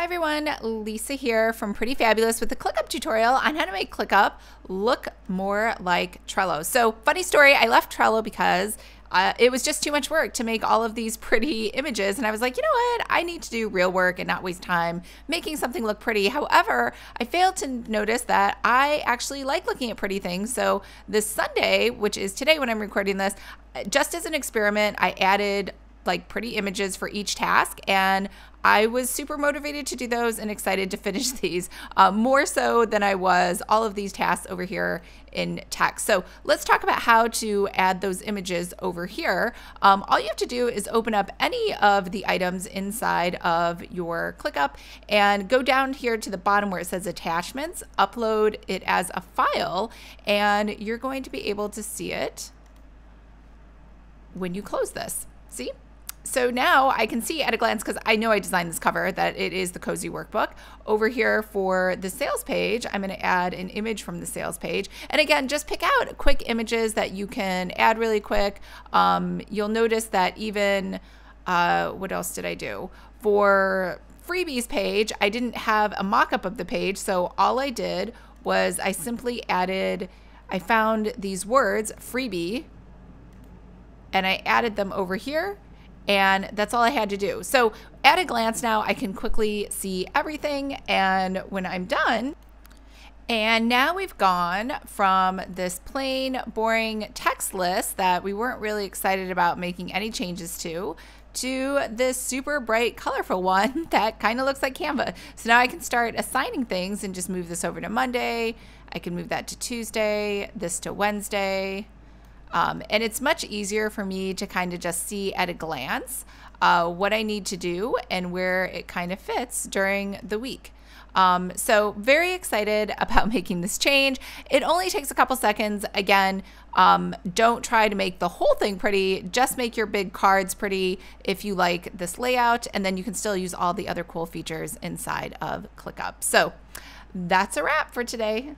Hi everyone, Lisa here from Pretty Fabulous with a ClickUp tutorial on how to make ClickUp look more like Trello. So funny story, I left Trello because uh, it was just too much work to make all of these pretty images. And I was like, you know what? I need to do real work and not waste time making something look pretty. However, I failed to notice that I actually like looking at pretty things. So this Sunday, which is today when I'm recording this, just as an experiment, I added like pretty images for each task and I was super motivated to do those and excited to finish these uh, more so than I was all of these tasks over here in text. So let's talk about how to add those images over here. Um, all you have to do is open up any of the items inside of your ClickUp and go down here to the bottom where it says attachments, upload it as a file, and you're going to be able to see it when you close this. See? So now I can see at a glance, because I know I designed this cover, that it is the Cozy Workbook. Over here for the sales page, I'm going to add an image from the sales page. And again, just pick out quick images that you can add really quick. Um, you'll notice that even, uh, what else did I do? For freebies page, I didn't have a mock-up of the page, so all I did was I simply added, I found these words, freebie, and I added them over here and that's all I had to do. So at a glance now, I can quickly see everything. And when I'm done, and now we've gone from this plain, boring text list that we weren't really excited about making any changes to, to this super bright, colorful one that kind of looks like Canva. So now I can start assigning things and just move this over to Monday. I can move that to Tuesday, this to Wednesday, um, and it's much easier for me to kind of just see at a glance uh, what I need to do and where it kind of fits during the week. Um, so very excited about making this change. It only takes a couple seconds. Again, um, don't try to make the whole thing pretty. Just make your big cards pretty if you like this layout, and then you can still use all the other cool features inside of ClickUp. So that's a wrap for today.